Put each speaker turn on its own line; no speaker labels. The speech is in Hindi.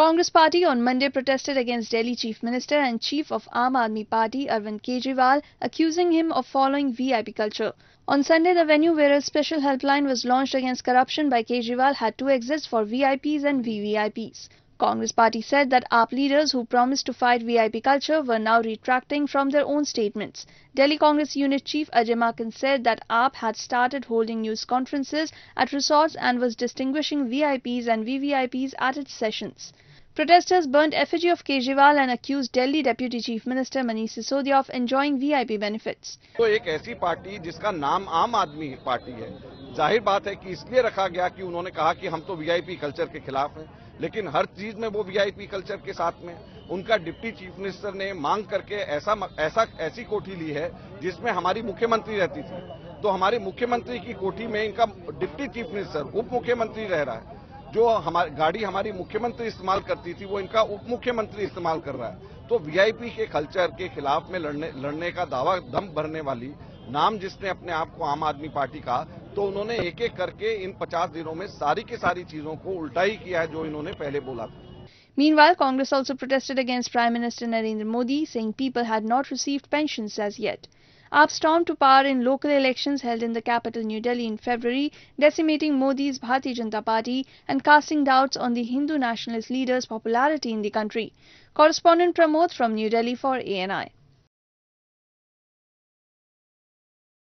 Congress party on Monday protested against Delhi Chief Minister and Chief of Aam Aadmi Party Arvind Kejriwal, accusing him of following VIP culture. On Sunday, the venue where a special helpline was launched against corruption by Kejriwal had two exits for VIPs and VVIPs. Congress party said that AAP leaders who promised to fight VIP culture were now retracting from their own statements. Delhi Congress unit chief Ajay Maken said that AAP had started holding news conferences at resorts and was distinguishing VIPs and VVIPs at its sessions. Protesters burnt effigy of Kejriwal and accused Delhi Deputy Chief Minister Manish Sisodia of enjoying VIP benefits.
तो एक ऐसी पार्टी जिसका नाम आम आदमी पार्टी है, ज़ाहिर बात है कि इसलिए रखा गया कि उन्होंने कहा कि हम तो वीआईपी कल्चर के खिलाफ हैं, लेकिन हर चीज़ में वो वीआईपी कल्चर के साथ में। उनका डिप्टी चीफ मिनिस्टर ने मांग करके ऐसा ऐसा, ऐसी कोठी ली है जिसमें हमारी मुख्यमंत्री रहती थी। तो हमारे मुख्यमंत्री की कोठी में इनका डिप्टी चीफ मिनिस्टर, उप मुख्यमंत्री रह रहा है। जो हमारी गाड़ी हमारी मुख्यमंत्री इस्तेमाल करती थी वो इनका उप मुख्यमंत्री इस्तेमाल कर रहा है तो वीआईपी के कल्चर के खिलाफ में लड़ने लड़ने का दावा दम भरने वाली नाम जिसने अपने आप को आम आदमी पार्टी का तो उन्होंने एक एक करके इन पचास दिनों में सारी की सारी चीज़ों को उल्टा ही किया है जो इन्होंने पहले बोला था
Meanwhile, Congress also protested against Prime Minister Narendra Modi, saying people had not received pensions as yet. AAP to power in local elections held in the capital New Delhi in February, decimating Modi's Bharatiya Janata Party and casting doubts on the Hindu nationalist leader's popularity in the country. Correspondent Pramod from New Delhi for ANI.